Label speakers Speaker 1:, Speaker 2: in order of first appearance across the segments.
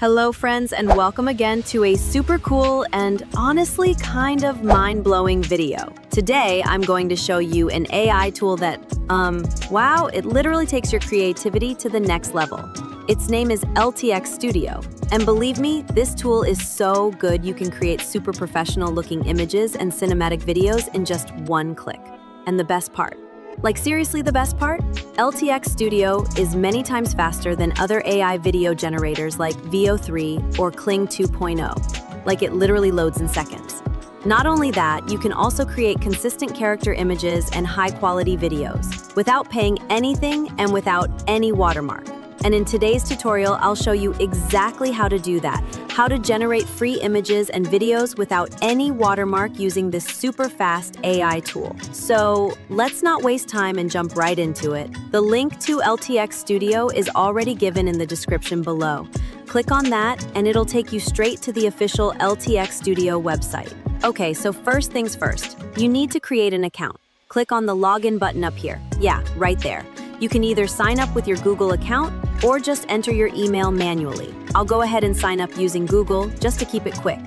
Speaker 1: Hello, friends, and welcome again to a super cool and honestly kind of mind blowing video. Today, I'm going to show you an AI tool that, um, wow, it literally takes your creativity to the next level. Its name is LTX Studio. And believe me, this tool is so good you can create super professional looking images and cinematic videos in just one click. And the best part, like seriously the best part? LTX Studio is many times faster than other AI video generators like Veo 3 or Kling 2.0. Like it literally loads in seconds. Not only that, you can also create consistent character images and high-quality videos without paying anything and without any watermark. And in today's tutorial, I'll show you exactly how to do that, how to generate free images and videos without any watermark using this super fast AI tool. So let's not waste time and jump right into it. The link to LTX Studio is already given in the description below. Click on that and it'll take you straight to the official LTX Studio website. Okay, so first things first, you need to create an account. Click on the login button up here. Yeah, right there. You can either sign up with your Google account or just enter your email manually. I'll go ahead and sign up using Google just to keep it quick.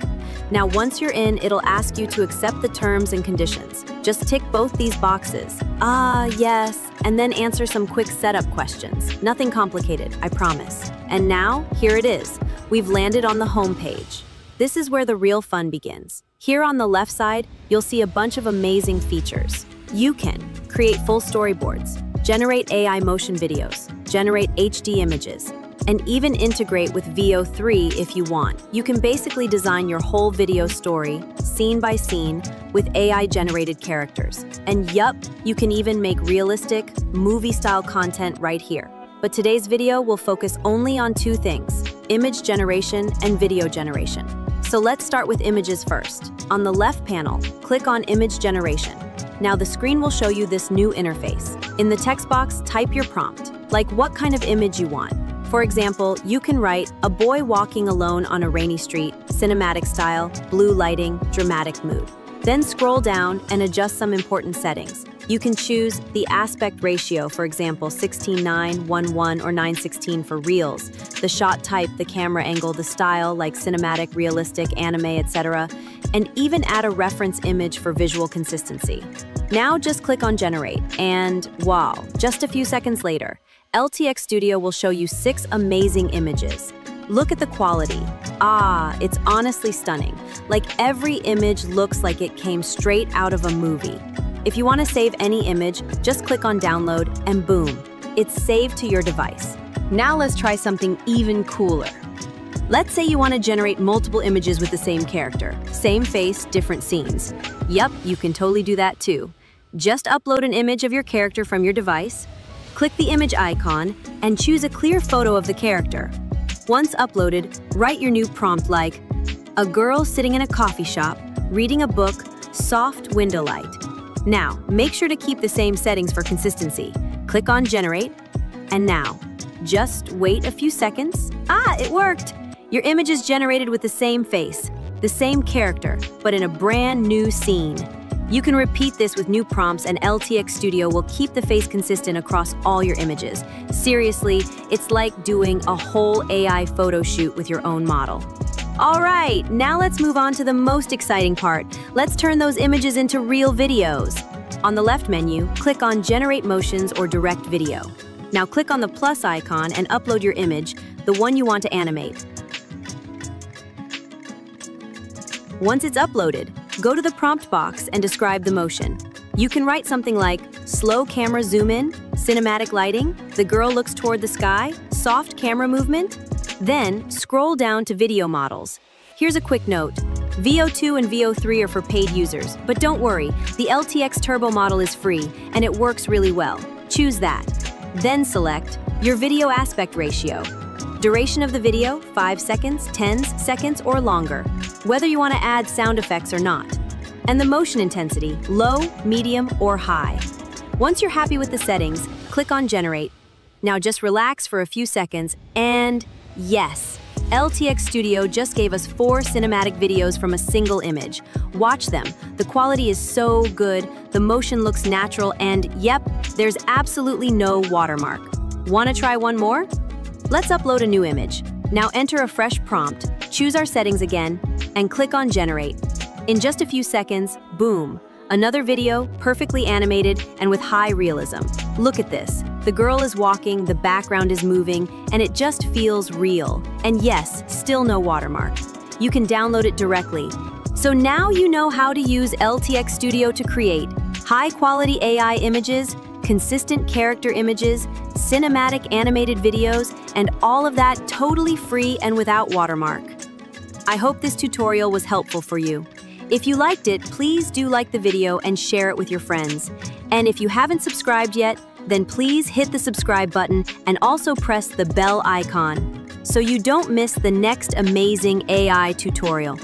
Speaker 1: Now, once you're in, it'll ask you to accept the terms and conditions. Just tick both these boxes. Ah, yes, and then answer some quick setup questions. Nothing complicated, I promise. And now, here it is. We've landed on the home page. This is where the real fun begins. Here on the left side, you'll see a bunch of amazing features. You can create full storyboards, generate AI motion videos, generate HD images, and even integrate with Veo 3 if you want. You can basically design your whole video story, scene by scene, with AI-generated characters. And yup, you can even make realistic, movie-style content right here. But today's video will focus only on two things, image generation and video generation. So let's start with images first. On the left panel, click on Image Generation. Now the screen will show you this new interface. In the text box, type your prompt, like what kind of image you want. For example, you can write, a boy walking alone on a rainy street, cinematic style, blue lighting, dramatic mood. Then scroll down and adjust some important settings. You can choose the aspect ratio, for example, 16:9, 1:1, or 9:16 for reels, the shot type, the camera angle, the style like cinematic, realistic, anime, etc., and even add a reference image for visual consistency. Now just click on Generate, and wow, just a few seconds later, LTX Studio will show you six amazing images. Look at the quality. Ah, it's honestly stunning. Like every image looks like it came straight out of a movie. If you want to save any image, just click on download and boom, it's saved to your device. Now let's try something even cooler. Let's say you want to generate multiple images with the same character. Same face, different scenes. Yup, you can totally do that too. Just upload an image of your character from your device, click the image icon, and choose a clear photo of the character. Once uploaded, write your new prompt like, a girl sitting in a coffee shop, reading a book, soft window light. Now, make sure to keep the same settings for consistency. Click on Generate, and now, just wait a few seconds. Ah, it worked! Your image is generated with the same face, the same character, but in a brand new scene. You can repeat this with new prompts and LTX Studio will keep the face consistent across all your images. Seriously, it's like doing a whole AI photo shoot with your own model. All right, now let's move on to the most exciting part. Let's turn those images into real videos. On the left menu, click on Generate Motions or Direct Video. Now click on the plus icon and upload your image, the one you want to animate. Once it's uploaded, go to the prompt box and describe the motion. You can write something like, slow camera zoom in, cinematic lighting, the girl looks toward the sky, soft camera movement, then, scroll down to video models. Here's a quick note. Veo 2 and Veo 3 are for paid users, but don't worry, the LTX Turbo model is free, and it works really well. Choose that. Then select your video aspect ratio. Duration of the video, 5 seconds, 10 seconds, or longer, whether you want to add sound effects or not. And the motion intensity, low, medium, or high. Once you're happy with the settings, click on Generate. Now just relax for a few seconds and Yes, LTX Studio just gave us four cinematic videos from a single image. Watch them. The quality is so good, the motion looks natural, and yep, there's absolutely no watermark. Want to try one more? Let's upload a new image. Now enter a fresh prompt, choose our settings again, and click on Generate. In just a few seconds, boom, another video, perfectly animated and with high realism. Look at this. The girl is walking, the background is moving, and it just feels real. And yes, still no watermark. You can download it directly. So now you know how to use LTX Studio to create high-quality AI images, consistent character images, cinematic animated videos, and all of that totally free and without watermark. I hope this tutorial was helpful for you. If you liked it, please do like the video and share it with your friends. And if you haven't subscribed yet, then please hit the subscribe button and also press the bell icon so you don't miss the next amazing AI tutorial.